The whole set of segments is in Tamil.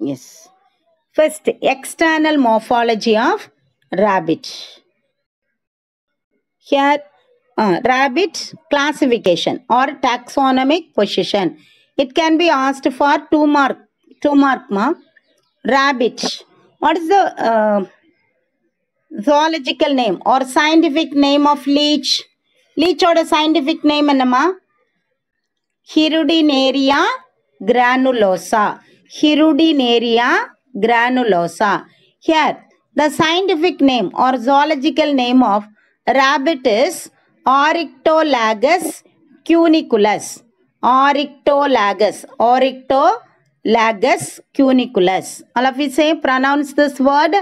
Yes. First, external morphology of rabbit. Here, uh, rabbit classification or taxonomic position. It can be asked for two mark. Two mark, ma. Rabbit. What is the uh, zoological name or scientific name of leech? லீச்சோட scientific name என்னம்மா ஹிருடினேரியா granulosa Hirudinaria granulosa. Here, the scientific name or zoological name of rabbit is Oryctolagus cuniculus. Oryctolagus. Oryctolagus cuniculus. All of you say pronounce this word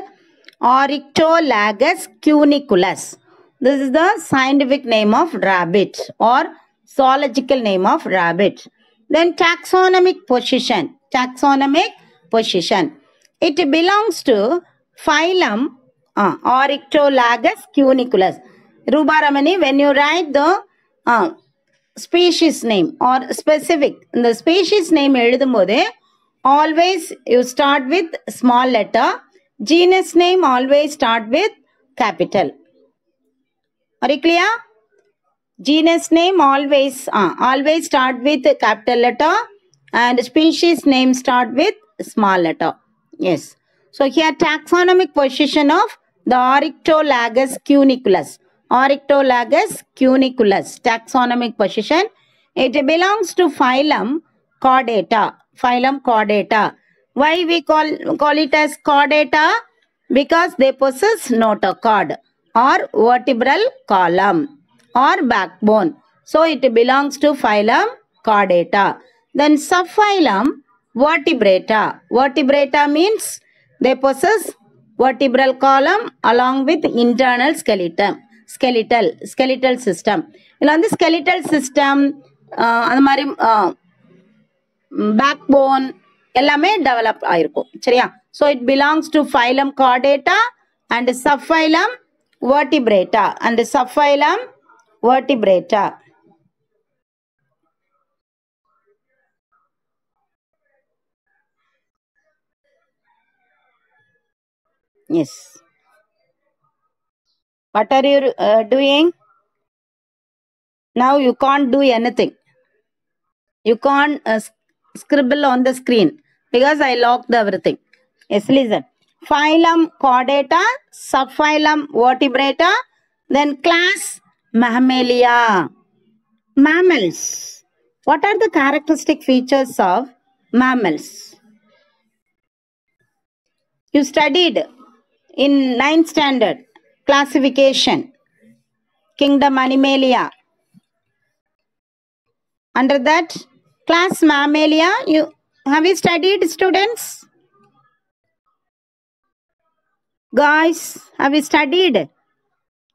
Oryctolagus cuniculus. This is the scientific name of rabbit or zoological name of rabbit. Then taxonomic position Taxonomic position. It belongs to phylum uh, Oryctolagus cuniculus. Rubaramani, when you write the uh, species name or specific, the species name எழுதும்போது always you start with small letter. Genus name always start with capital. Are you clear? Genus name always uh, always start with capital letter and species name start with small letter. Yes. So here taxonomic position of the Oryctolagus cuniculus. Oryctolagus cuniculus taxonomic position. It belongs to phylum Chordata. Phylum Chordata. Why we call, call it as Chordata? Because they possess notochord or vertebral column or backbone. So it belongs to phylum Chordata Then subphylum Vertebrata. Vertebrata means they possess vertebral column along with internal skeleton. skeletal skeletal system இதில் வந்து skeletal system ஆஹ் அந்த மாதிரி பேக் போன் எல்லாமே டெவலப் ஆயிருக்கும் சரியா so it belongs to phylum chordata and subphylum vertebrata and subphylum vertebrata. Yes. What are you uh, doing? Now you can't do anything. You can't uh, scribble on the screen because I locked everything. Yes, listen. Phylum Chordata, subphylum Vertebrata, then class Mammalia. Mammals. What are the characteristic features of mammals? You studied in ninth standard classification, kingdom Animalia. Under that class Mammalia, you have you studied students? Guys, have you studied?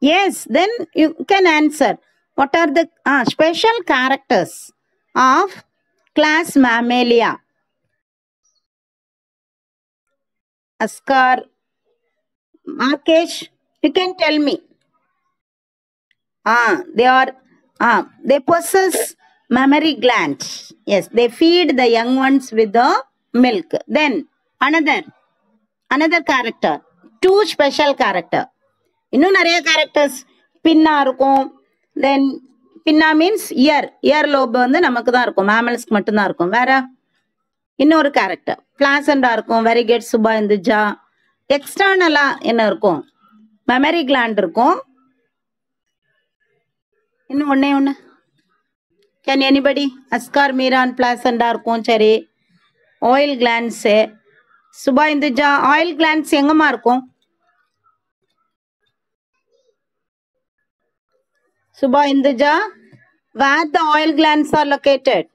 Yes, then you can answer. What are the uh, special characters of class Mammalia? Askar, Markesh, you can tell me. Ah, they are, ah, they possess mammary glands. Yes, they feed the young ones with the milk. Then another, another character. Two special character இன்னும் நிறைய கேரக்டர்ஸ் பின்னா இருக்கும் then pinna means ear ear lobe வந்து நமக்கு தான் இருக்கும் மேமல்ஸ்க்கு மட்டும்தான் இருக்கும் வேற இன்னொரு கேரக்டர் பிளாசண்டா இருக்கும் வெரிகேட் சுபா இந்துஜா எக்ஸ்டர்னலாக என்ன இருக்கும்? மெமரி கிளாண்ட் இருக்கும். இன்னும் ஒன்றே ஒன்று கேன் எனிபடி அஸ்கார் மீரான் பிளாசண்டா இருக்கும் சரி. Oil glands Subha Induja oil glands எங்கம்மா இருக்கும்? Subha Induja where the oil glands are located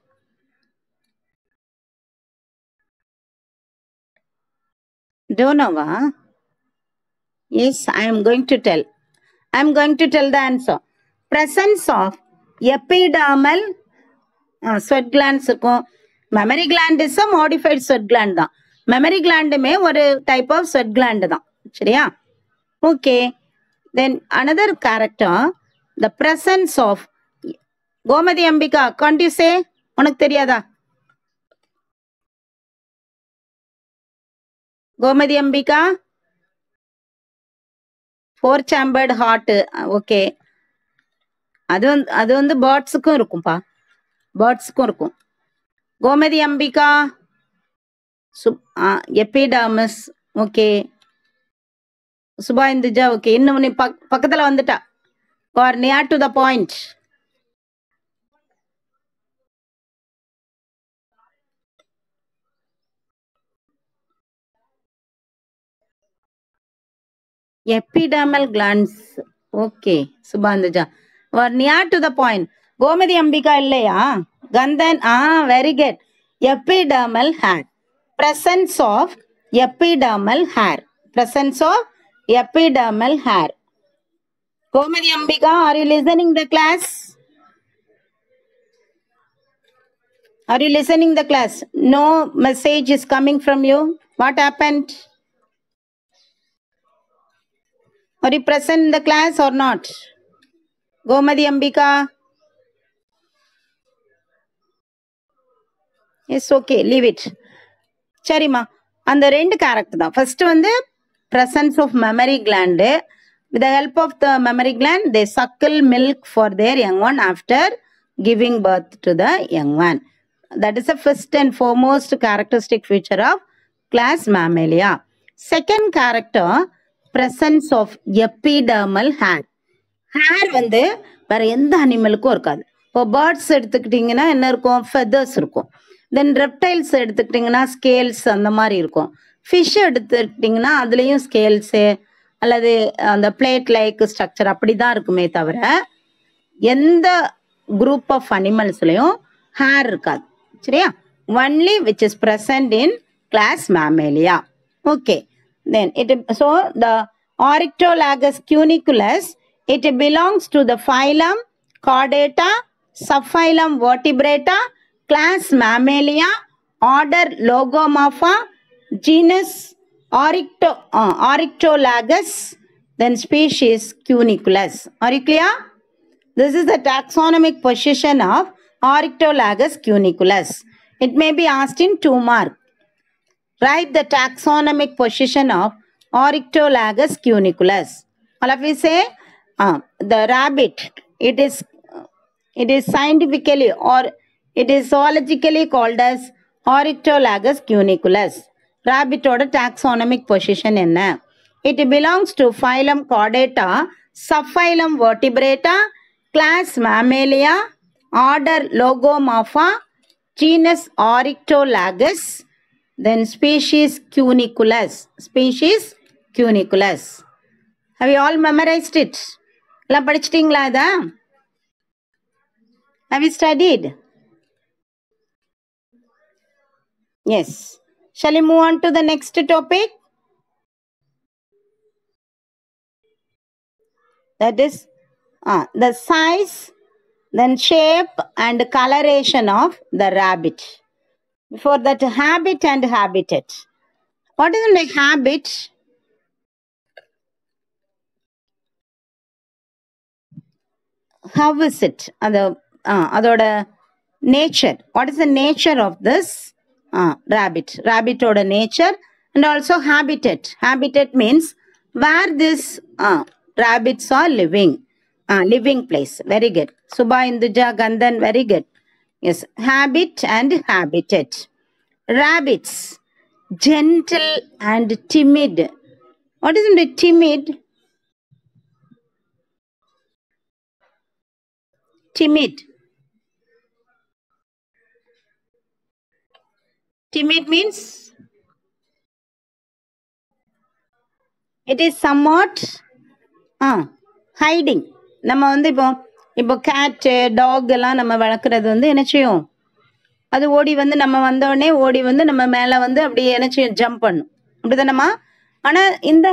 located don't know va yes i am going to tell. I am going to tell the answer. Presence of epidermal uh, இருக்கும். Mammary gland is modified sweat gland தான். மெமரி கிளாண்டுமே ஒரு டைப் ஆஃப் ஸ்வெட் கிளாண்டு தான். சரியா? Okay then another character the presence of Gomathi Ambika கான்டியூசே உனக்கு தெரியாதா? Gomathi Ambika? Four chambered heart okay அது வந்து அது வந்து பேர்ட்ஸுக்கும் இருக்கும்ப்பா பேர்ட்ஸுக்கும் இருக்கும். கோமதி அம்பிகா? சுப் epidermis okay Subha Induja okay இன்னும் நீ பக் பக்கத்தில் வந்துட்டா. Are near to the point epidermal glands okay சுபாந்துஜா are near to the point Gomathi Ambika இல்லையா கந்தன் ஆ very good epidermal hair presence of epidermal hair presence of epidermal hair Gomadi Ambika, are you listening the class? Are you listening the class? No message is coming from you. What happened? Are you present in the class or not? Gomadi Ambika? It's okay, leave it. சரிம்மா அந்த ரெண்டு கேரக்டர் தான் ஃபர்ஸ்ட் வந்து presence of mammary gland with the help of the mammary gland they suckle milk for their young one after giving birth to the young one that is the first and foremost characteristic feature of class mammalia second character of of hair hair வந்து வேற எந்த அனிமலுக்கும் இருக்காது. இப்போ பேர்ட்ஸ் எடுத்துக்கிட்டிங்கன்னா என்ன இருக்கும்? ஃபெதர்ஸ் இருக்கும். தென் ரெப்டைல்ஸ் எடுத்துக்கிட்டிங்கன்னா ஸ்கேல்ஸ் அந்த மாதிரி இருக்கும். ஃபிஷ் எடுத்துக்கிட்டிங்கன்னா அதுலேயும் ஸ்கேல்ஸு அல்லது அந்த பிளேட் லைக் ஸ்ட்ரக்சர் அப்படி தான் இருக்குமே தவிர எந்த குரூப் ஆஃப் அனிமல்ஸ்லையும் ஹேர் இருக்காது. சரியா? Only which is present in class mammalia okay Then it so the Orictolagus cuniculus it belongs to the phylum Chordata, subphylum Vertebrata, class Mammalia, order Logomorpha, genus Oricto, uh, Orictolagus, then species cuniculus. Are you clear? This is the taxonomic position of Orictolagus cuniculus. It may be asked in two mark. Write the taxonomic position of Orictolagus cuniculus. All of you say, uh, the rabbit, it is, it is scientifically or it is zoologically called as Orictolagus cuniculus. ராபிட்டோட taxonomic position என்ன it belongs to phylum chordata subphylum vertebrata class mammalia order lagomorpha genus Oryctolagus Then species cuniculus species cuniculus how you all memorised it எல்லாம் படிச்சிட்டிங்களா இதா how you studied yes Shall we move on to the next topic? That is uh, the size, then shape and coloration of the rabbit. For that, habit and habitat. What is the habit? How is it? Other, uh, nature. What is the nature of this uh, rabbit? Rabbit or nature and also habitat. Habitat means where these uh, rabbits are living. Uh, living place. Very good. Subha Induja Gandan, very good. yes habit and habitat rabbits gentle and timid what is the timid timid timid means it is somewhat uh, hiding நம்ம வந்து இப்போ இப்போ கேட்டு டாக் எல்லாம் நம்ம வளர்க்குறது வந்து என்ன செய்யும்? அது ஓடி வந்து நம்ம வந்தோடனே ஓடி வந்து நம்ம மேலே வந்து அப்படியே என்ன செய்யும்? ஜம்ப் பண்ணும். அப்படிதானம்மா ஆனால் இந்த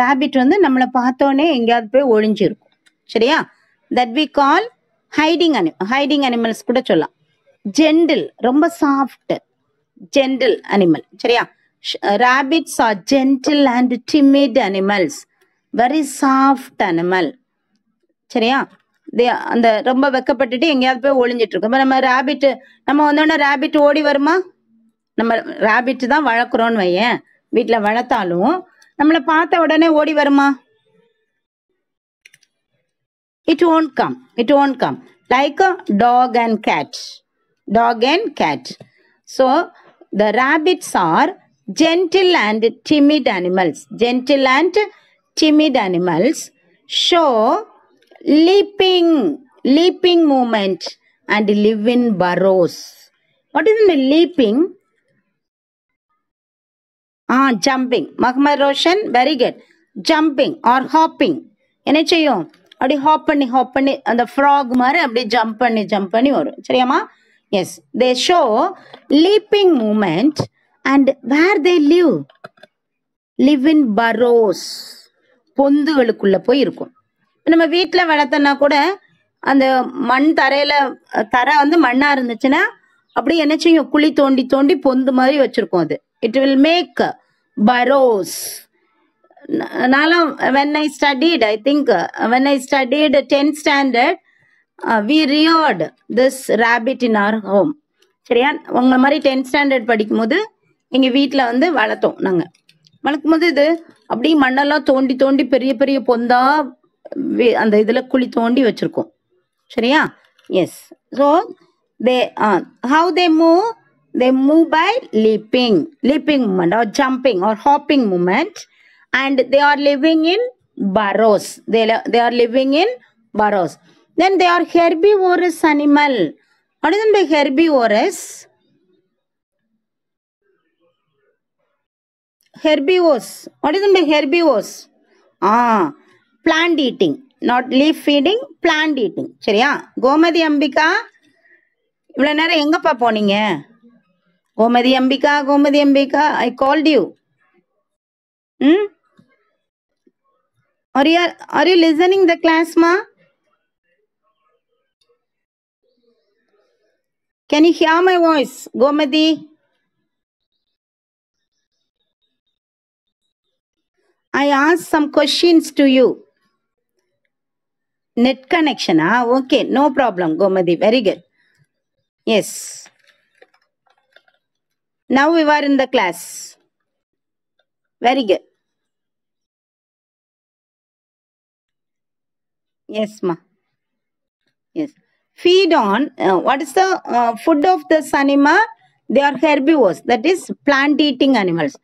ரேபிட் வந்து நம்மளை பார்த்தோன்னே எங்கேயாவது போய் ஒழிஞ்சிருக்கும் சரியா? தட் வி கால் ஹைடிங் அனி ஹைடிங் அனிமல்ஸ் கூட சொல்லலாம். ஜெண்டில் ரொம்ப சாஃப்ட் ஜென்டில் அனிமல் சரியா? Rabbits are gentle and timid animals very soft animal சரியா? அந்த ரொம்ப வெக்கப்பட்டுட்டு எங்கேயாவது போய் ஒளிஞ்சிட்டு இருக்கும் இப்போ நம்ம ரேபிட் நம்ம வந்தோடனே ரேபிட் ஓடி வருமா? நம்ம ரேபிட் தான் வளர்க்குறோன்னு வையேன். வீட்டில் வளர்த்தாலும் நம்மளை பார்த்த உடனே ஓடி வருமா? It won't come it won't come like a dog and cat dog and cat so the rabbits are gentle and timid animals gentle and timid animals show leaping leaping movement and live in burrows what is the leaping ah jumping Muhammad Roshan very good jumping or hopping என்ன செய்யும் அப்படி ஹாப் பண்ணி ஹாப் பண்ணி அந்த ஃப்ராக் மாதிரி அப்படி ஜம்ப் பண்ணி ஜம்ப் பண்ணி வரும் சரியாம்மா yes they show leaping movement and where they live live in burrows பொந்துகளுக்குள்ள போய் இருக்கும் நம்ம வீட்டில் வளர்த்தோன்னா கூட அந்த மண் தரையில் தரை வந்து மண்ணாக இருந்துச்சுன்னா அப்படியே என்ன செய்யும் குழி தோண்டி தோண்டி பொந்து மாதிரி வச்சுருக்கோம் அது. இட் வில் மேக் பரோஸ் நானும் when I studied I think when I studied tenth standard we reared this rabbit in our home சரியா? உங்களை மாதிரி டென்த் ஸ்டாண்டர்ட் படிக்கும்போது எங்கள் வீட்டில் வந்து வளர்த்தோம் நாங்கள் வளர்க்கும் போது இது அப்படியே மண்ணெல்லாம் தோண்டி தோண்டி பெரிய பெரிய பொந்தா அந்த இதில் குழி தோண்டி வச்சுருக்கோம் சரியா yes so they how they move they move by leaping leaping movement or jumping or hopping movement and they are living in burrows they are living in burrows then they are herbivores animal what is by herbivores herbivores. What is it by herbivores? Ah, plant eating not leaf feeding plant eating சரியா? கோமதி அம்பிகா இவ்வளோ நேரம் எங்கப்பா போனீங்க? Gomathi Ambika Gomathi Ambika I called you hmm? Are you are you listening the கிளாஸ்மா can you hear my voice Gomathi? I ask some questions to net connection ah okay no problem gomadi very good. Yes. Now we were in the class. Very good. Yes ma. Yes. Feed on uh, what is the uh, food of the sanima they are herbivores that is plant eating animals.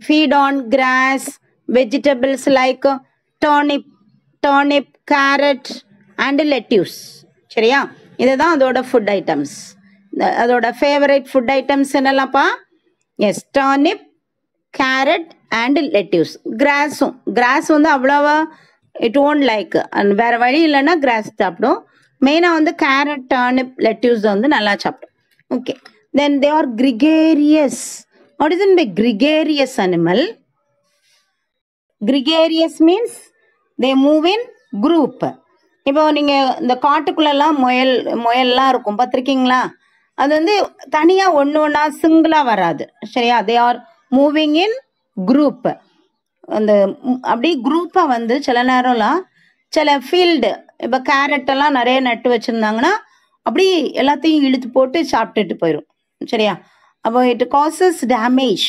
Feed on grass vegetables like uh, turnip turnip carrot and lettuce சரியா? இதுதான் அதோட ஃபுட் ஐட்டம்ஸ் அதோட favourite food items என்னெல்லாம்ப்பா? Yes turnip carrot and lettuce கிராஸும் grass வந்து அவ்வளோவா இட் ஓன்ட் லைக் வேறு வழி இல்லைன்னா கிராஸ் சாப்பிடும். மெயினாக வந்து கேரட் டர்னிப் லெட்யூஸ் வந்து நல்லா சாப்பிடும். Okay then they are gregarious what is in by gregarious animal gregarious means they move in group இப்போ நீங்கள் இந்த காட்டுக்குள்ளெல்லாம் முயல் முயல்லாம் இருக்கும் பார்த்துருக்கீங்களா? அது வந்து தனியாக ஒன்று ஒன்றா சிங்கிளாக வராது. சரியா? They are moving in group அந்த அப்படியே குரூப்பாக வந்து சில நேரம்லாம் சில ஃபீல்டு இப்போ கேரட்டெல்லாம் நிறைய நட்டு வச்சுருந்தாங்கன்னா அப்படி எல்லாத்தையும் இழுத்து போட்டு சாப்பிட்டுட்டு போயிடும் சரியா? அப்போ it causes damage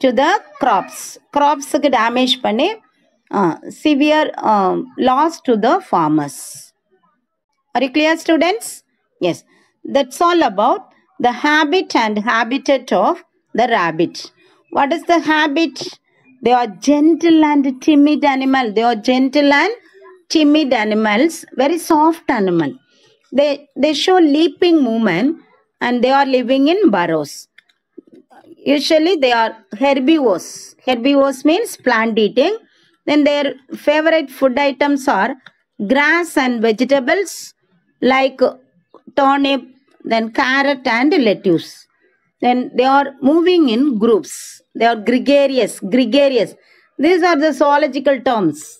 to the crops கிராப்ஸுக்கு damage பண்ணி severe loss to the farmers. Are you clear students? Yes. That's all about the habit and habitat of the rabbit. What is the habit? They are gentle and timid animal. They are gentle and timid animals. Very soft animal. They, they show leaping movement and they are living in burrows usually they are herbivores. Herbivores means plant eating then their favorite food items are grass and vegetables like turnip, then carrot and lettuce. Then they are moving in groups. They are gregarious. Gregarious. These are the zoological terms.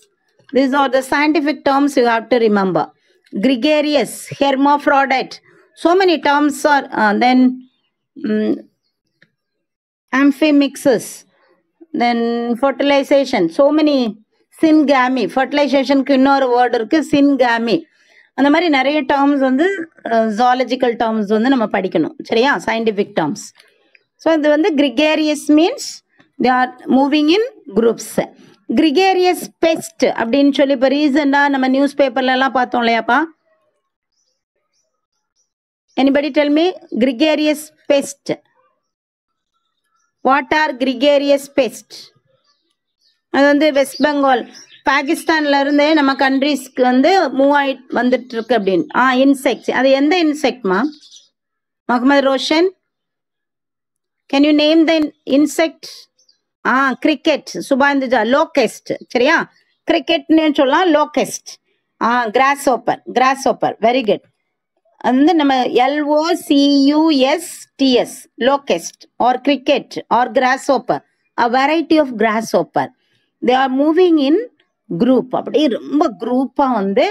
These are the scientific terms you have to remember. Gregarious, hermaphrodite. So many terms are uh, then mm, amphimixes then fertilization so many syngamy. ஃபர்டிலைசேஷனுக்கு இன்னொரு வேர்டு இருக்கு syngamy. அந்த மாதிரி நிறைய டேர்ம்ஸ் வந்து ஜாலஜிக்கல் டேர்ம்ஸ் வந்து நம்ம படிக்கணும். சரியா? சயின்டிஃபிக் டேர்ம்ஸ் ஸோ இது வந்து gregarious means they are moving in groups gregarious pest அப்படின்னு சொல்லி இப்போ ரீசெண்டாக நம்ம நியூஸ் பேப்பர்லலாம் பார்த்தோம் இல்லையாப்பா? Anybody tell me gregarious pest what are gregarious pest அது வந்து வெஸ்ட் பெங்கால் பாகிஸ்தான்ல இருந்தே நம்ம கண்ட்ரீஸ்க்கு வந்து மூவ் ஆயிட்டு வந்துட்டு இருக்கு அப்படின்னு. ஆ இன்செக்ட் அது எந்த இன்செக்ட்மா Mohammed Roshan can you name the insect ah cricket சுபாந்துஜா லோகெஸ்ட் சரியா? கிரிக்கெட்னு சொல்லலாம் லோகெஸ்ட் ஆ கிராஸ் ஓப்பர் கிராஸ் ஓப்பர் வெரி குட் வந்து நம்ம எல்ஓசியூஎஸ்டிஎஸ் லோகெஸ்ட் R cricket R cross ஓப்பர் a variety of cross ஓப்பர் they are moving in group அப்படியே ரொம்ப குரூப்பாக வந்து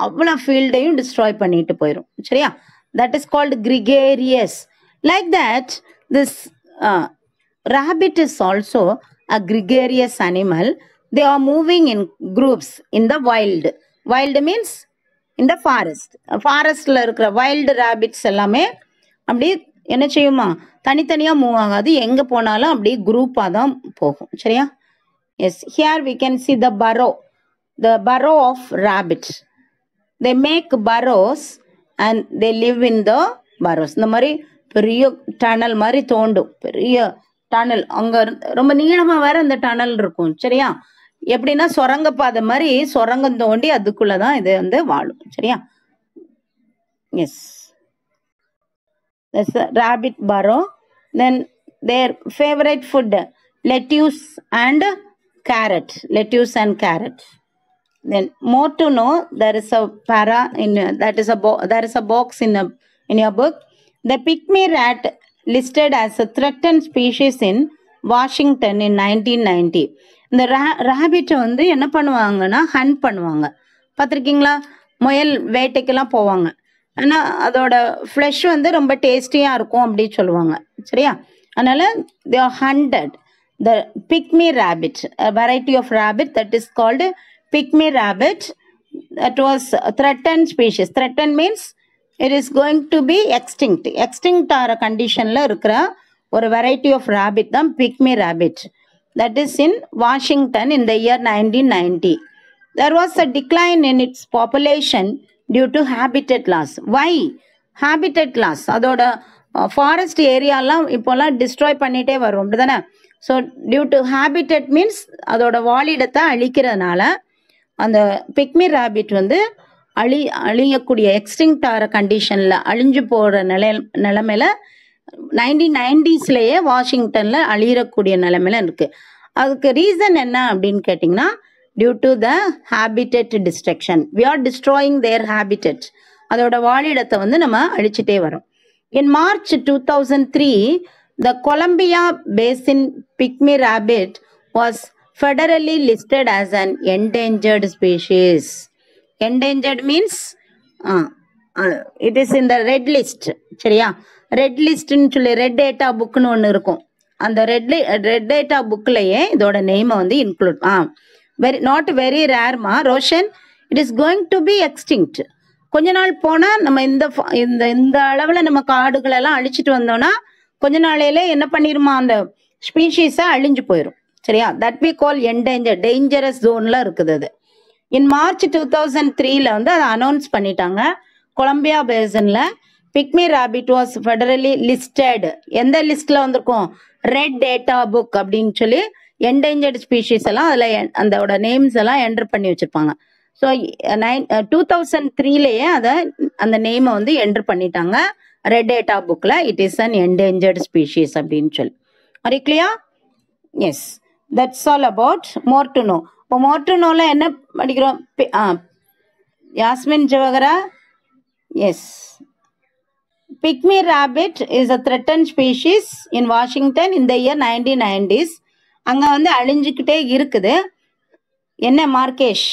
அவ்வளோ ஃபீல்டையும் டிஸ்ட்ராய் பண்ணிட்டு போயிடும் சரியா? That is called gregarious like that this rabbit is also a gregarious animal they are moving in groups in the wild wild means இந்த ஃபாரஸ்ட் ஃபாரஸ்டில் இருக்கிற வைல்டு ரேபிட்ஸ் எல்லாமே அப்படியே என்ன செய்யுமா? தனித்தனியாக மூவ் ஆகாது. எங்கே போனாலும் அப்படியே குரூப்பாக தான் போகும். சரியா? Yes here we can see the burrow the burrow of rabbits they make burrows and they live in the burrows இந்த மாதிரி பெரிய டனல் மாதிரி தோண்டும். பெரிய டனல் அங்கே ரொம்ப நீளமாக வேற அந்த டனல் இருக்கும். சரியா? எப்படின்னா சுரங்கப்பாதை மாதிரி சுரங்கம் தோண்டி அதுக்குள்ளே தான் இது வந்து வாழும் சரியா yes rabbit burrow then their favorite food lettuce and carrot lettuce and carrot then more to know there is a para in that is a bo- there is a box in a in your book the pygmy rat listed as a threatened species in washington in 1990 இந்த ரேபிட்டை வந்து என்ன பண்ணுவாங்கன்னா ஹண்ட் பண்ணுவாங்க. பார்த்துருக்கீங்களா? முயல் வேட்டைக்கெல்லாம் போவாங்க. ஆனால் அதோட ஃப்ளஷ் வந்து ரொம்ப டேஸ்டியாக இருக்கும் அப்படின்னு சொல்லுவாங்க. சரியா? அதனால் they are hunted the pygmy rabbit variety of rabbit that is called pygmy rabbit that was threaten species threaten means it is going to be extinct extinct ஆகிற கண்டிஷனில் இருக்கிற ஒரு வெரைட்டி ஆஃப் ரேபிட் தான் pygmy rabbit that is in Washington in the year 1990 there was a decline in its population due to habitat loss why habitat loss அதோட ஃபாரஸ்ட் ஏரியாலாம் இப்போல்லாம் டிஸ்ட்ராய் பண்ணிகிட்டே வரும். அப்படிதானே? So due to habitat means அதோட வாழிடத்தை அழிக்கிறதுனால அந்த பிக்மி ரேபிட் வந்து அழி அழியக்கூடிய எக்ஸ்டிங்க்ட் ஆகிற கண்டிஷனில் அழிஞ்சு போகிற நிலை நிலமையில நைன்டீன் நைன்டிஸ்லேயே வாஷிங்டனில் அழியக்கூடிய நிலமையில இருக்குது அதுக்கு ரீசன் என்ன அப்படின்னு கேட்டிங்கன்னா due to the habitat destruction we are destroying their habitat அதோட வாழிடத்தை வந்து நம்ம அழிச்சிட்டே வரோம். In March two thousand three the Columbia basin pygmy rabbit was federally listed as an endangered species endangered means it is in the red list சரியா? ரெட் லிஸ்ட்னு சொல்லி ரெட் டேட்டா புக்னு ஒன்று இருக்கும். அந்த ரெட் ரெட் டேட்டா புக்லேயே இதோட நேமை வந்து include ah very not very ரேர்மா Roshan it is going to be extinct கொஞ்ச நாள் போனால் நம்ம இந்த ஃப- இந்த இந்த அளவில் நம்ம காடுகளெல்லாம் அழிச்சிட்டு வந்தோம்னா கொஞ்ச நாளையில என்ன பண்ணிருமா அந்த ஸ்பீஷீஸை அழிஞ்சு போயிடும் சரியா? That we call endanger dangerous ஜோனில் இருக்குது அது. இன் மார்ச் டூ தௌசண்ட் த்ரீல வந்து அதை அனௌன்ஸ் பண்ணிட்டாங்க. Columbia பேசனில் pygmy rabbit was federally listed எந்த லிஸ்ட்டில் வந்திருக்கும்? ரெட் டேட்டா புக் அப்படின்னு சொல்லி என்டேஞ்சர்டு ஸ்பீஷீஸ் எல்லாம் அதில் அதோட நேம்ஸ் எல்லாம் என்டர் பண்ணி வச்சுருப்பாங்க. So nine two uh, thousand த்ரீலேயே அதை அந்த நேமை வந்து என்டர் பண்ணிட்டாங்க. ரெட் டேட்டா புக்கில் it is an endangered species அப்படின்னு சொல்லி. அரி கிளியா yes that's all about more to know இப்போ மோர் டு என்ன படிக்கிறோம்? ஆ Yasmin Jawahara yes Pygmy rabbit is a threatened species in Washington in the year 1990s. அங்கே வந்து அழிஞ்சுக்கிட்டே இருக்குது. என்ன Markesh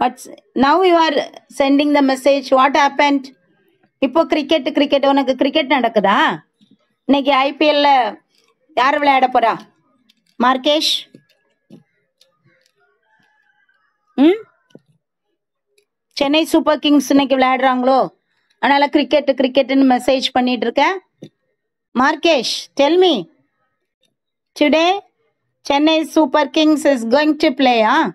buts now you are sending the message what happened இப்போ கிரிக்கெட் கிரிக்கெட் உனக்கு கிரிக்கெட் நடக்குதா? இன்னைக்கு ஐபிஎல்ல யார் விளையாட போறா? மார்க்கேஷ் ம்? சென்னை சூப்பர் கிங்ஸ் இன்னைக்கு விளையாடுறாங்களோ? அதனால கிரிக்கெட் கிரிக்கெட்னு மெசேஜ் பண்ணிட்டு இருக்கேன் Markesh tell me today Chennai super kings is going to player ah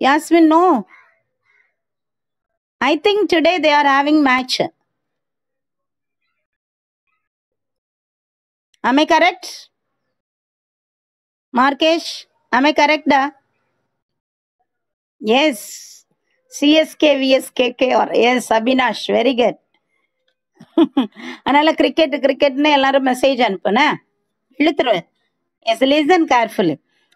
Yasmin no I think today they are having match am i correct markesh am i correct CSK, VSKK or yes, Abhinash, very good. அதனால கிரிக்கெட் கிரிக்கெட்னு எல்லாரும் மெசேஜ் அனுப்புனேன் இழுத்துருவேன் yes listen carefully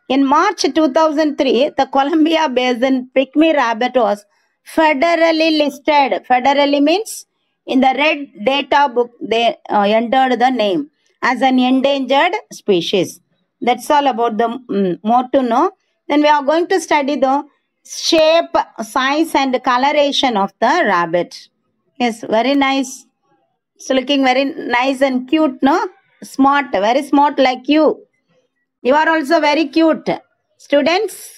in March two thousand three the Columbia basin pygmy rabbit was federally listed federally means in the red data book they uh, entered the name as an endangered species that's all about the mm, more to know then we are going to study the shape size and coloration of the rabbit. Yes very nice. It's looking very nice and cute no? Smart very smart like you. You are also very cute. Students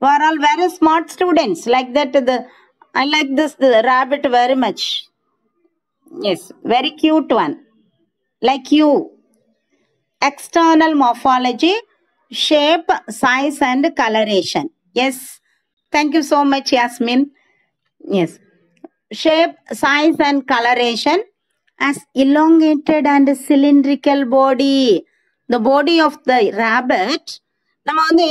you are all very smart students. Like that the i like this the rabbit very much. Yes very cute one. Like you. External morphology shape size and coloration. Yes thank you so much yasmin. Yes. Shape size and coloration as elongated and cylindrical body. The body of the rabbit நம்ம வந்து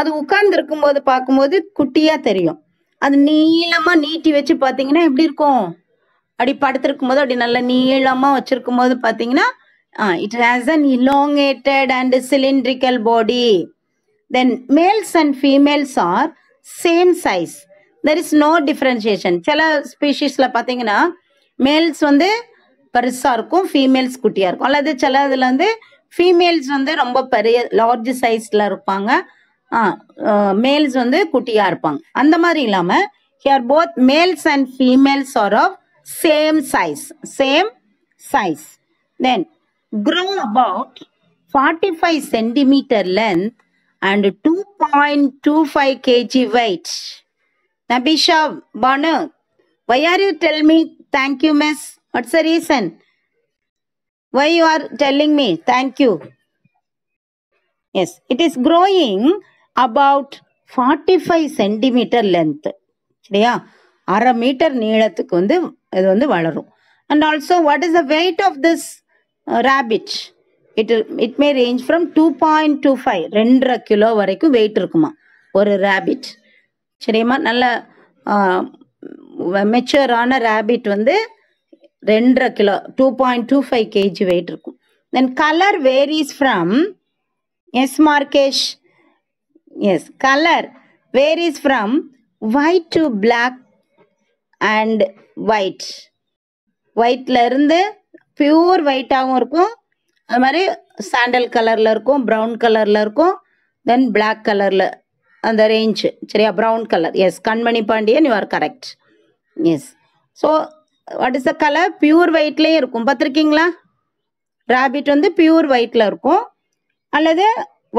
அது உட்கார்ந்து இருக்கும்போது பார்க்கும்போது குட்டியா தெரியும். அது நீளமா நீட்டி வச்சு பார்த்தீங்கன்னா எப்படி இருக்கும்? அப்படி படுத்திருக்கும் போது அப்படி நல்ல நீளமா வச்சிருக்கும் போது பார்த்தீங்கன்னா it has an elongated and cylindrical body then males and females are same size there is no differentiation சில ஸ்பீஷீஸில் பார்த்தீங்கன்னா மேல்ஸ் வந்து பெருசாக இருக்கும் ஃபீமேல்ஸ் குட்டியாக இருக்கும். அல்லது சில இதில் வந்து ஃபீமேல்ஸ் வந்து ரொம்ப பெரிய லார்ஜ் சைஸில் இருப்பாங்க. மேல்ஸ் வந்து குட்டியாக இருப்பாங்க. அந்த மாதிரி இல்லாமல் here both males and females are of same size same size then grow about forty five centimetre length and 2.25 kg weight. Nabisha Banu, why are you tell me thank you, miss? What's the reason? Why you are telling me thank you? Yes, it is growing about 45 centimeter length. சரியா அரை மீட்டர் நீளத்துக்கு வந்து இது வந்து வளரும் and also what is the weight of this rabbit it it may range from two point two five ரெண்டரை கிலோ வரைக்கும் வெயிட் இருக்குமா? ஒரு ரேபிட் சரிம்மா? நல்ல மெச்சூரான ரேபிட் வந்து ரெண்டரை kilo two point two five KG weight இருக்கும். Then colour varies from yes Markesh yes colour varies from white to black and white ஒயிட்ல இருந்து பியூர் ஒயிட்டாகவும் இருக்கும். அது மாதிரி சாண்டல் கலரில் இருக்கும் ப்ரௌன் கலரில் இருக்கும் தென் பிளாக் கலரில் அந்த ரேஞ்சு சரியா? Brown colour yes Kanmani Pandian you are correct yes so what is the colour pure ஒயிட்லேயும் இருக்கும். பார்த்துருக்கீங்களா? ராபிட் வந்து பியூர் ஒயிட்டில் இருக்கும். அல்லது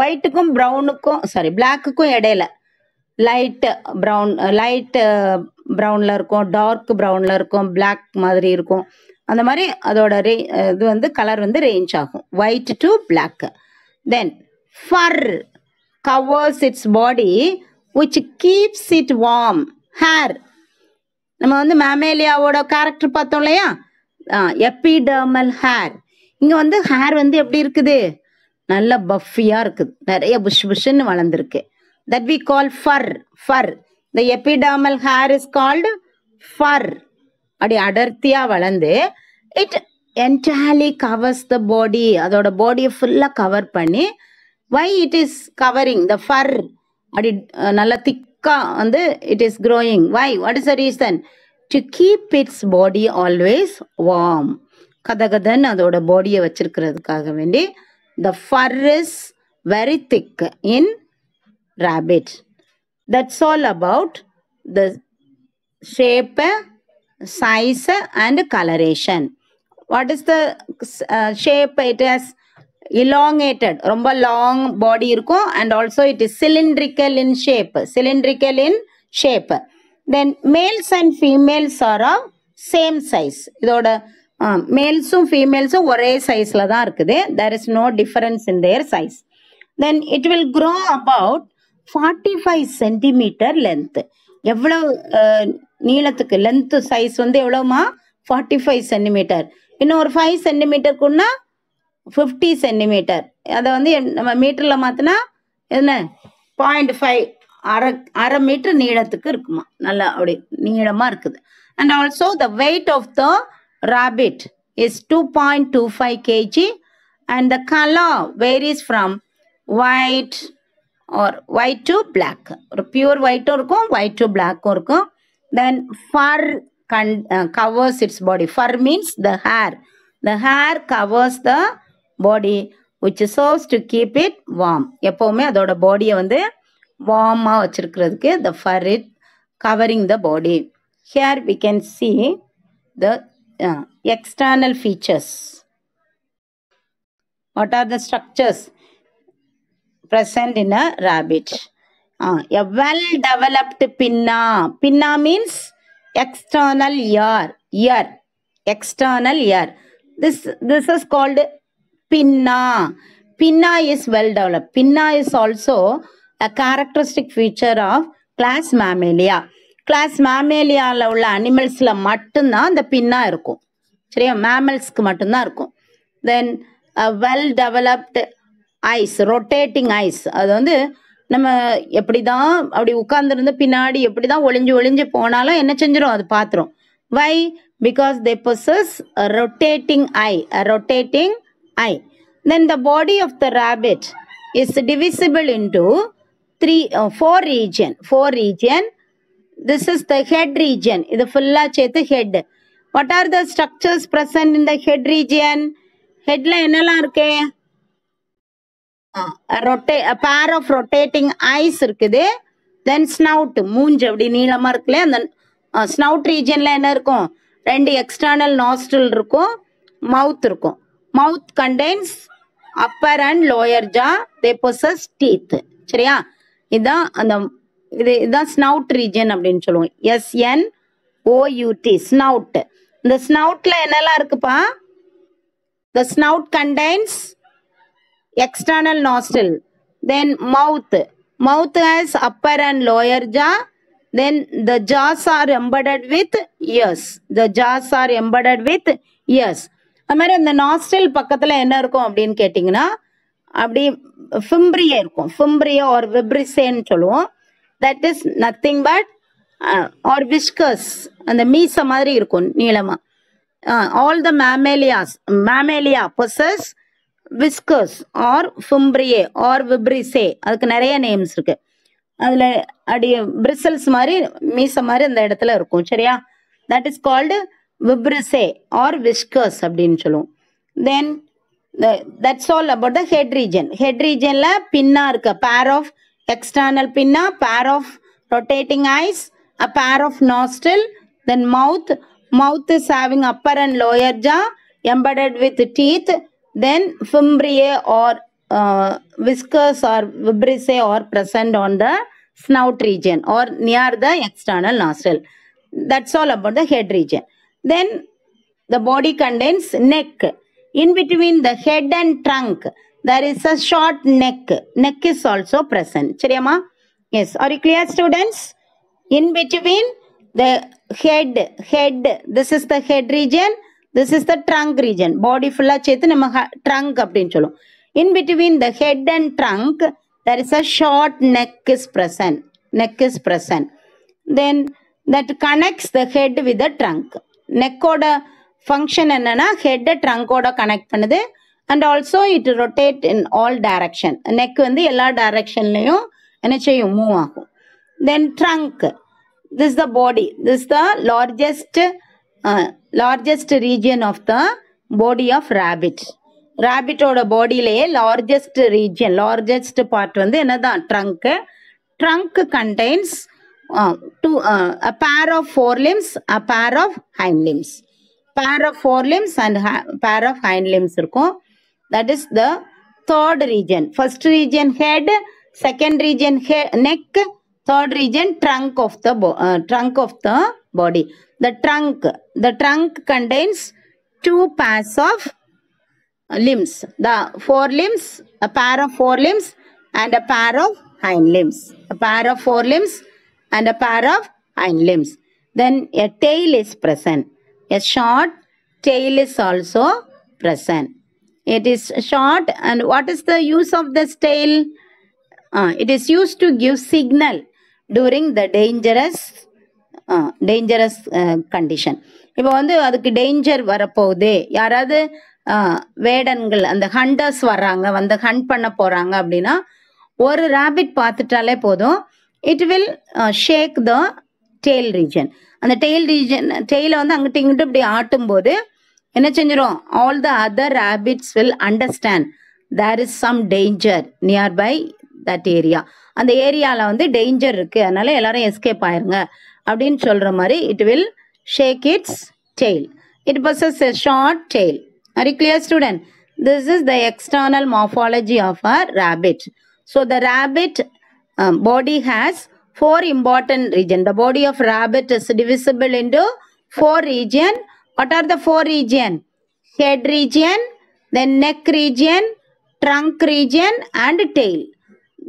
ஒயிட்டுக்கும் ப்ரௌனுக்கும் சாரி பிளாக்குக்கும் இடையில லைட்டு ப்ரௌன் லைட்டு ப்ரௌனில் இருக்கும் டார்க் ப்ரௌனில் இருக்கும் பிளாக் மாதிரி இருக்கும். அந்த மாதிரி அதோட ரே இது வந்து கலர் வந்து ரேஞ்ச் ஆகும். White to black then fur covers its body which keeps it warm hair நம்ம வந்து மேமேலியாவோட கேரக்டர் பார்த்தோம் இல்லையா? எப்பிடர்மல் ஹேர் இங்கே வந்து ஹேர் வந்து எப்படி இருக்குது? நல்ல பஃபியாக இருக்குது. நிறைய புஷ் புஷ்ன்னு வளர்ந்துருக்கு. That we call fur fur the epidermal hair is called fur அப்படி அடர்த்தியாக வளர்ந்து it entirely covers the body அதோட பாடியை ஃபுல்லாக கவர் பண்ணி why it is covering the fur அப்படி நல்லா திக்காக வந்து it is growing why what is the reason to keep its body always warm கதகதன் அதோட பாடியை வச்சிருக்கிறதுக்காக வேண்டி the fur is very thick in rabbit that's all about the ஷேப்பை size, and coloration. What is the uh, shape? It has elongated, ரொம்ப long body இருக்கும் and also it is cylindrical in shape. Cylindrical in shape. Then males and females are of same size. இதோட மேல்ஸும் ஃபீமேல்ஸும் ஒரே சைஸில் தான் இருக்குது there is no difference in their size then it will grow about forty five centimetre length எவ்வளோ நீளத்துக்கு லென்த்து சைஸ் வந்து எவ்வளோமா ஃபார்ட்டி ஃபைவ் சென்டிமீட்டர் இன்னும் ஒரு ஃபைவ் சென்டிமீட்டருக்குன்னா ஃபிஃப்டி சென்டிமீட்டர் அதை வந்து என்- நம்ம மீட்டரில் மாற்றினா என்ன? பாயிண்ட் ஃபைவ் அரை அரை மீட்டர் நீளத்துக்கு இருக்குமா? நல்லா அப்படி நீளமாக இருக்குது. And also the weight of the rabbit is two point two five KG and the colour varies from white or white to black ஒரு பியூர் ஒயிட்டும் இருக்கும் ஒயிட் டு பிளாக்கும் இருக்கும். then fur can covers its body fur means the hair the hair covers the body which serves to keep it warm எப்போவுமே அதோட பாடியை வந்து வார்மாக வச்சிருக்கிறதுக்கு the fur it covering the body here we can see the uh, external features what are the structures present in a rabbit A well developed pinna pinna means external ear ear external ear this this is called pinna pinna is well develop pinna is also a characteristic feature of class mammalia class மேமேலியாவில் உள்ள அனிமல்ஸில் மட்டும்தான் அந்த பின்னா இருக்கும் சரியா மேமல்ஸ்க்கு மட்டும்தான் இருக்கும் then well developed eyes rotating eyes அது வந்து நம்ம எப்படி தான் அப்படி உட்கார்ந்துருந்து பின்னாடி எப்படி தான் ஒளிஞ்சு ஒளிஞ்சு போனாலும் என்ன செஞ்சிடும் அது பார்த்துரும் why because they possess rotating eye rotating eye then the body of the rabbit is divisible into three four region four region this is the head region இது ஃபுல்லாக சேர்த்து head what are the structures present in the head region ஹெட்டில் என்னெல்லாம் இருக்கு? ரொட்டே பேர் ஆஃப் ரொட்டேட்டிங் ஐஸ் இருக்குது. தென் ஸ்னவுட் மூஞ்சி அப்படி நீளமா இருக்குல்ல அந்த ஸ்னவுட் ரீஜன்ல என்ன இருக்கும்? ரெண்டு எக்ஸ்டர்னல் நாஸ்டல் இருக்கும் மவுத் இருக்கும். Mouth contains upper and lower jaw they possess teeth சரியா? இதுதான் அந்த இது இதுதான் ஸ்னவுட் ரீஜன் அப்படின்னு சொல்லுவோம். எஸ்என் ஓயூடி ஸ்னவுட் இந்த ஸ்னவுட்ல என்னெல்லாம் இருக்குப்பா? The snout contains external nostril. Then mouth. Mouth has upper and lower jaw. Then the jaws are embedded with ears. The jaws are embedded with ears. அது மாதிரி அந்த நாஸ்டில் பக்கத்தில் என்ன இருக்கும் அப்படின்னு கேட்டிங்கன்னா அப்படி ஃபிம்ப்ரியே இருக்கும். ஃபிம்ப்ரியே ஆர் விப்ரிசேன்னு சொல்லுவோம். That is nothing but or whiskers அந்த மீச மாதிரி இருக்கும் நீளமாக all the mammalias mammalia possess whiskers or fimbriae or vibrissae அதுக்கு நிறைய நேம்ஸ் இருக்கு. அதில் அடி பிரிசல்ஸ் மாதிரி மீச மாதிரி அந்த இடத்துல இருக்கும் சரியா? That is called vibrissae or whiskers அப்படின்னு சொல்லுவோம். Then that's all about the head region head ரீஜனில் பின்னா இருக்க pair of external pinna pair of rotating eyes a pair of nostril then mouth mouth is having upper and lower jaw embedded with teeth Then fimbriae or uh, whiskers or vibrissae are present on the snout region or near the external nostril. That's all about the head region. Then the body contains neck. In between the head and trunk, there is a short neck. Neck is also present. Chiriyama? Yes. Are you clear, students? In between the head, head, this is the head region this is the trunk region body ஃபுல்லாக சேர்த்து நம்ம ட்ரங்க் அப்படின்னு சொல்லுவோம் in between the head and trunk there is a short neck is present neck is present then that connects the head with the trunk நெக்கோட ஃபங்க்ஷன் என்னன்னா ஹெட்டை ட்ரங்கோட கனெக்ட் பண்ணுது and also it rotate in all direction neck வந்து எல்லா டைரக்ஷன்லையும் என்ன செய்யும் மூவ் ஆகும் then trunk this the body this the largest largest region of the body of rabbit ரேபிட்டோட பாடியிலேயே லார்ஜஸ்ட் ரீஜியன் லார்ஜஸ்ட் பார்ட் வந்து என்னதான் trunk trunk contains two uh, a pair of forelimbs a pair of hind limbs pair of forelimbs and ha- pair of hind limbs இருக்கும் that is the third region first region head second region he- neck third region trunk of the bo- uh, trunk of the trunk the trunk contains two pairs of limbs. The four limbs, a pair of four limbs and a pair of hind limbs. A pair of four limbs and a pair of hind limbs. Then a tail is present. A short tail is also present. It is short and what is the use of this tail? Uh, it is used to give signal during the dangerous dangerous condition இப்போ வந்து அதுக்கு டேஞ்சர் வரப்போகுது. யாராவது வேடன்கள் அந்த ஹண்டர்ஸ் வர்றாங்க வந்து ஹண்ட் பண்ண போகிறாங்க அப்படின்னா ஒரு ரேபிட் பார்த்துட்டாலே போதும். It will shake the tail region அந்த டெய்ல் ரீஜன் டெய்லை வந்து அங்கிட்ட இங்கிட்டு இப்படி ஆட்டும்போது என்ன செஞ்சிடும் all the other rabbits will understand there is some danger nearby that area அந்த ஏரியாவில் வந்து டேஞ்சர் இருக்குது அதனால எல்லாரும் எஸ்கேப் ஆயிருங்க. அப்படின்னு சொல்கிற மாதிரி it will shake its tail it possesses a short tail are you clear student this is the external morphology of a rabbit so the rabbit um, body has four important region the body of rabbit is divisible into four region what are the four region head region then neck region trunk region and tail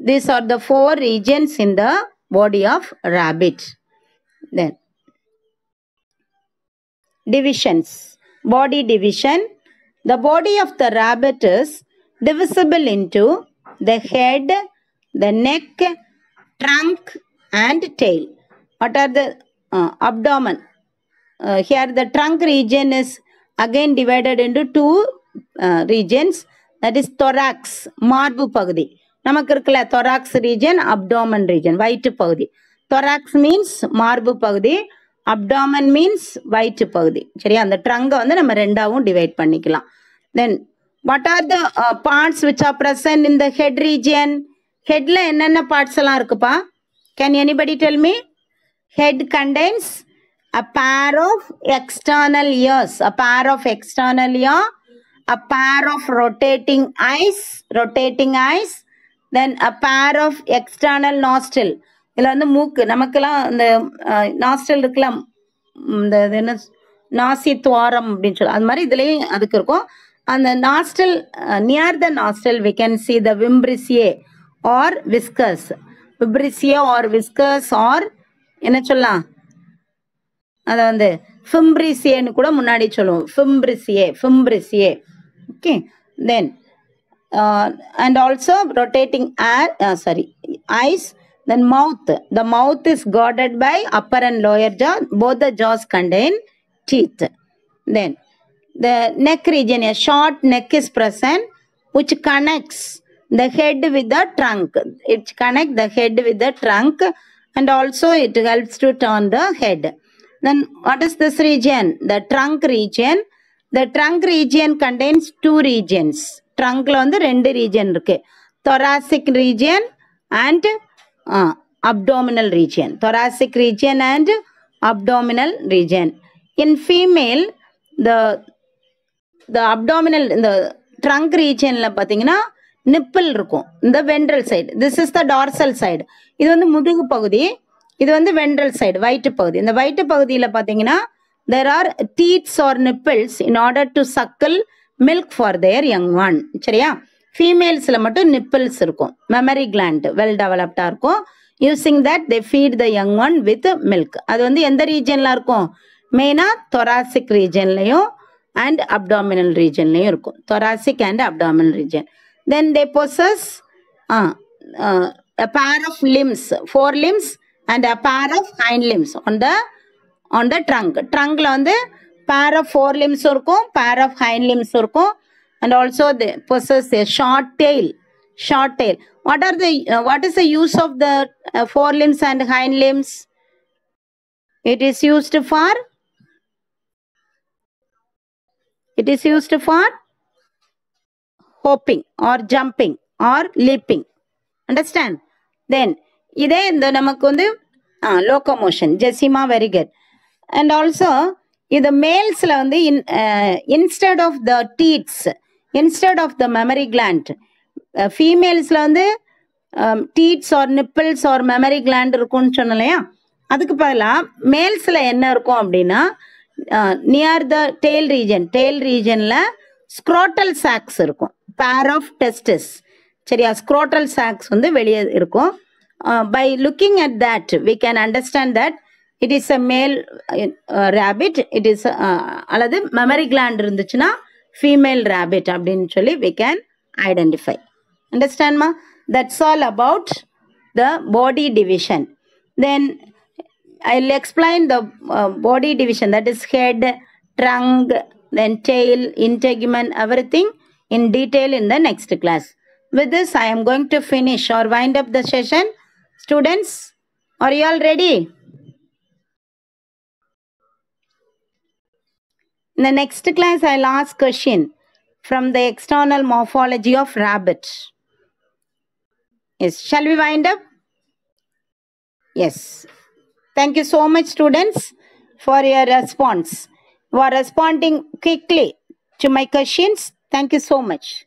these are the four regions in the body of rabbit then divisions body division the body of the rabbit is divisible into the head the neck trunk and tail what are the uh, abdomen uh, here the trunk region is again divided into two uh, regions that is thorax மார்பு பகுதி நமக்கு இருக்குல்ல thorax region abdomen region வயிற்று பகுதி தொராக்ஸ் மீன்ஸ் மார்பு பகுதி அப்டாமன் மீன்ஸ் வயிற்று பகுதி சரியா அந்த ட்ரங்கை வந்து நம்ம ரெண்டாவும் டிவைட் பண்ணிக்கலாம் then what are the parts which are present in the head region ஹெட்ல என்னென்ன பார்ட்ஸ் எல்லாம் இருக்குப்பா can anybody tell me head contains a pair of external years a pair of external ear a pair of rotating eyes rotating eyes then a pair of external நாஸ்டில் இதில் வந்து மூக்கு நமக்கெல்லாம் இந்த நாஸ்டல் இருக்கலாம். இந்த இது என்ன நாசி துவாரம் அப்படின்னு சொல்லி அது மாதிரி இதுலேயும் அதுக்கு இருக்கும். அந்த nostril near the nostril we can see the vibrissae or whiskers vibrissae or whiskers or என்ன சொல்லலாம்? அதை வந்து ஃபிம்ப்ரிசியேன்னு கூட முன்னாடி சொல்லுவோம். Vibrissae vibrissae okay then and also rotating ear sorry eyes then mouth the mouth is guarded by upper and lower jaw both the jaws contain teeth then the neck region a short neck is present which connects the head with the trunk it connect the head with the trunk and also it helps to turn the head then what is this region the trunk region the trunk region contains two regions trunkல வந்து ரெண்டு region இருக்கு thoracic region and uh, abdominal region. Thoracic region and abdominal region. In female the the abdominal இந்த ட்ரங்க் ரீஜியனில் பார்த்தீங்கன்னா நிப்பிள் இருக்கும். இந்த ventral side this is the dorsal side இது வந்து முதுகு பகுதி இது வந்து வென்ட்ரல் சைடு வயிற்று பகுதி. இந்த வயிற்று பகுதியில் பார்த்தீங்கன்னா there are teats or nipples in order to suckle milk for their young one சரியா? ஃபீமேல்ஸில் மட்டும் நிப்பிள்ஸ் இருக்கும். மெமரி கிளாண்ட் வெல் டெவலப்டாக இருக்கும். Using that they feed the young one with milk அது வந்து எந்த ரீஜனில் இருக்கும்? மெயினாக தொராசிக் ரீஜன்லையும் அண்ட் அப்டாமினல் ரீஜன்லையும் இருக்கும். Thoracic and abdominal region then they possess pair of limbs fore limbs and a pair of hind limbs on the on the trunk ட்ரங்கில் வந்து பேர் ஆஃப் ஃபோர் லிம்ஸும் இருக்கும் பேர் ஆஃப் ஹைண்ட் லிம்ஸும் இருக்கும். and also they possess a short tail short tail what are the uh, what is the use of the uh, four limbs and hind limbs it is used for it is used for hopping or jumping or leaping understand then இதே இந்த நமக்கு வந்து locomotion Jesima very good and also இது மேல்ஸில் வந்து in instead of the teats instead of the mammary gland ஃபீமேல்ஸில் வந்து teats or nipples or mammary gland இருக்கும்னு சொன்னலையா அதுக்கு பதிலாக மேல்ஸில் என்ன இருக்கும் அப்படின்னா near the tail region tail ரீஜனில் ஸ்க்ரோட்டல் சாக்ஸ் இருக்கும். பேர் ஆஃப் டெஸ்டஸ் சரியா? ஸ்க்ரோட்டல் சாக்ஸ் வந்து வெளியே இருக்கும். By looking at that we can understand that it is a male rabbit it is அல்லது மெமரி கிளாண்ட் இருந்துச்சுன்னா ஃபீமேல் ரேபிட் அப்படின்னு சொல்லி we can identify அண்டர்ஸ்டாண்ட்மா that's all about the body division then I'll explain the uh, body division that is head, trunk, then tail, integument, everything in detail in the next class. With this, I am going to finish or wind up the session. Students, are you all ready? In the next class, I'll ask question from the external morphology of rabbit. Yes, shall we wind up? Yes. Thank you so much, students, for your response. Are responding quickly to my questions. Thank you so much.